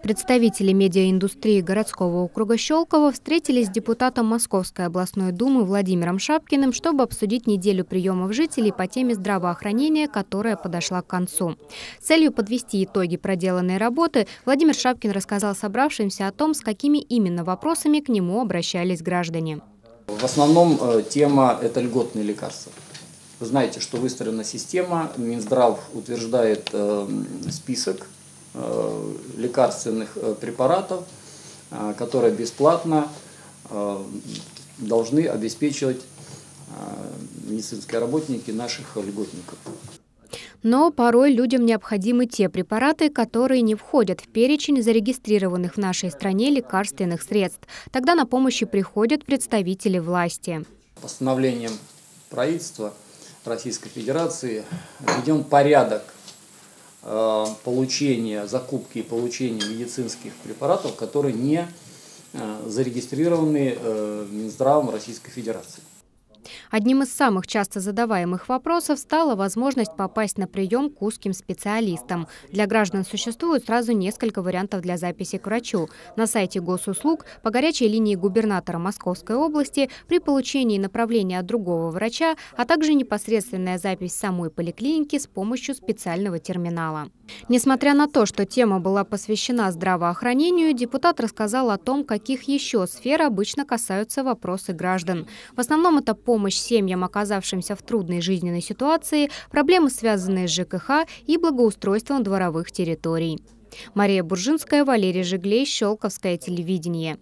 Представители медиаиндустрии городского округа Щелково встретились с депутатом Московской областной думы Владимиром Шапкиным, чтобы обсудить неделю приемов жителей по теме здравоохранения, которая подошла к концу. С целью подвести итоги проделанной работы Владимир Шапкин рассказал собравшимся о том, с какими именно вопросами к нему обращались граждане. В основном э, тема – это льготные лекарства. Вы знаете, что выстроена система, Минздрав утверждает э, список лекарственных э, препаратов, э, которые бесплатно должны обеспечивать медицинские работники наших льготников. Но порой людям необходимы те препараты, которые не входят в перечень зарегистрированных в нашей стране лекарственных средств. Тогда на помощь приходят представители власти. Постановлением правительства Российской Федерации введен порядок Э, получения, закупки и получения медицинских препаратов, которые не э, зарегистрированы э, Минздравом Российской Федерации. Одним из самых часто задаваемых вопросов стала возможность попасть на прием к узким специалистам. Для граждан существует сразу несколько вариантов для записи к врачу. На сайте госуслуг, по горячей линии губернатора Московской области, при получении направления от другого врача, а также непосредственная запись в самой поликлинике с помощью специального терминала. Несмотря на то, что тема была посвящена здравоохранению, депутат рассказал о том, каких еще сфер обычно касаются вопросы граждан. В основном это помощь семьям, оказавшимся в трудной жизненной ситуации, проблемы, связанные с ЖКХ и благоустройством дворовых территорий. Мария Буржинская, Валерий Жиглей, Щелковское телевидение.